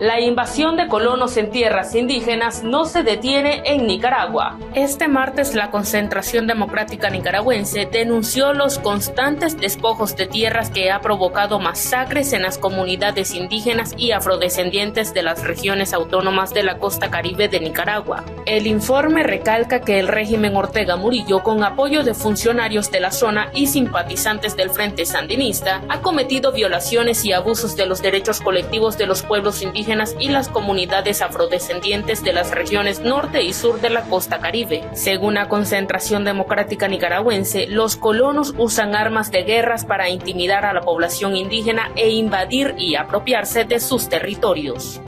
La invasión de colonos en tierras indígenas no se detiene en Nicaragua. Este martes la Concentración Democrática Nicaragüense denunció los constantes despojos de tierras que ha provocado masacres en las comunidades indígenas y afrodescendientes de las regiones autónomas de la costa caribe de Nicaragua. El informe recalca que el régimen Ortega Murillo, con apoyo de funcionarios de la zona y simpatizantes del Frente Sandinista, ha cometido violaciones y abusos de los derechos colectivos de los pueblos indígenas y las comunidades afrodescendientes de las regiones norte y sur de la costa caribe. Según la Concentración Democrática Nicaragüense, los colonos usan armas de guerras para intimidar a la población indígena e invadir y apropiarse de sus territorios.